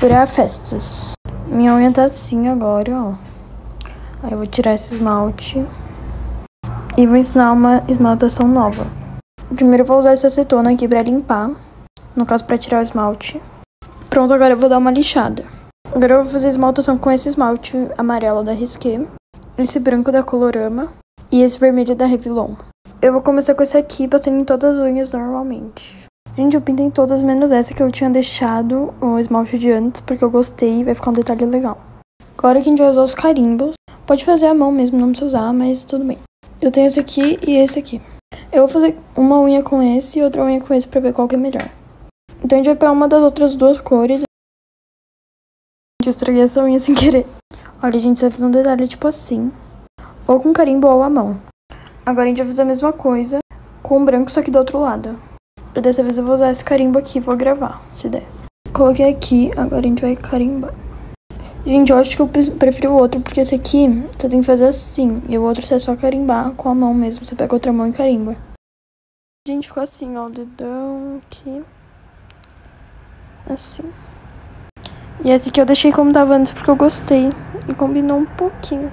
para festas. Minha unha tá assim agora, ó. Aí eu vou tirar esse esmalte e vou ensinar uma esmaltação nova. Primeiro eu vou usar essa acetona aqui pra limpar, no caso pra tirar o esmalte. Pronto, agora eu vou dar uma lixada. Agora eu vou fazer esmaltação com esse esmalte amarelo da Risqué, esse branco da Colorama e esse vermelho da Revlon. Eu vou começar com esse aqui, passando em todas as unhas normalmente. Gente, eu pintei todas, menos essa que eu tinha deixado o esmalte de antes, porque eu gostei e vai ficar um detalhe legal. Agora que a gente vai usar os carimbos, pode fazer a mão mesmo, não precisa usar, mas tudo bem. Eu tenho esse aqui e esse aqui. Eu vou fazer uma unha com esse e outra unha com esse pra ver qual que é melhor. Então a gente vai pegar uma das outras duas cores. Eu estraguei essa unha sem querer. Olha, gente, você vai fazer um detalhe tipo assim. Ou com carimbo ou a mão. Agora a gente vai fazer a mesma coisa com o branco, só que do outro lado. E dessa vez eu vou usar esse carimbo aqui vou gravar, se der. Coloquei aqui, agora a gente vai carimbar. Gente, eu acho que eu prefiro o outro, porque esse aqui você tem que fazer assim. E o outro você é só carimbar com a mão mesmo. Você pega outra mão e carimba. Gente, ficou assim, ó, o dedão aqui. Assim. E esse aqui eu deixei como tava antes porque eu gostei. E combinou um pouquinho.